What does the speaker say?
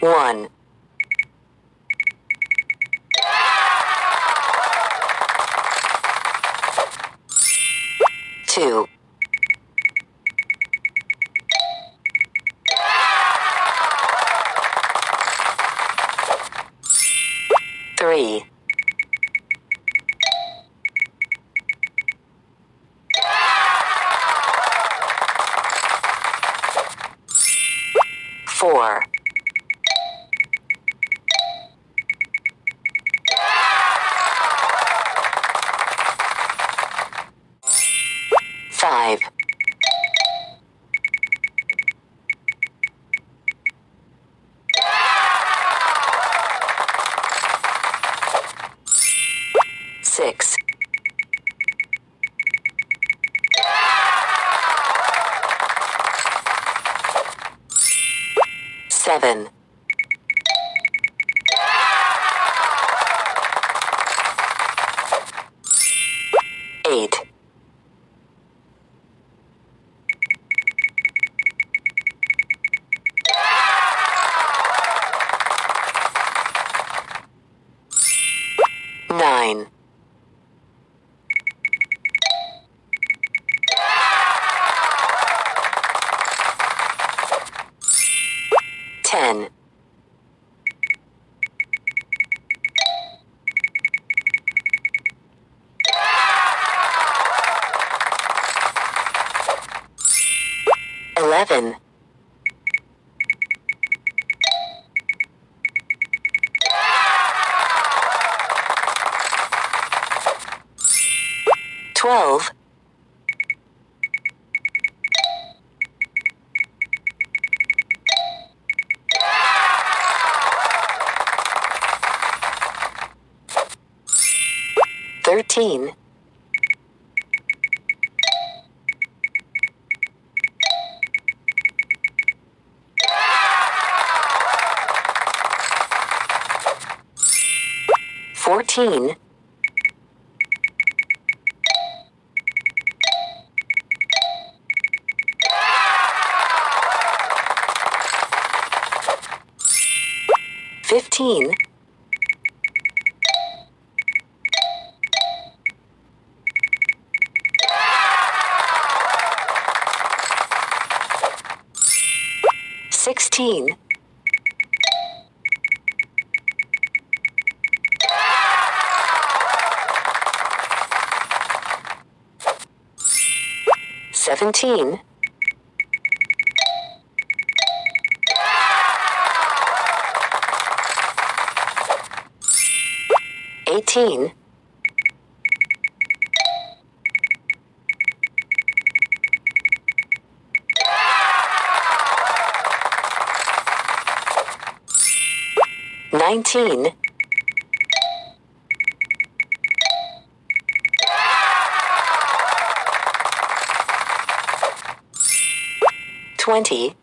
One. Two. Three. Four. Five. 7. 10. Eleven. Twelve. Thirteen. Fourteen. Fifteen. Sixteen. Seventeen. Eighteen. Nineteen. Twenty.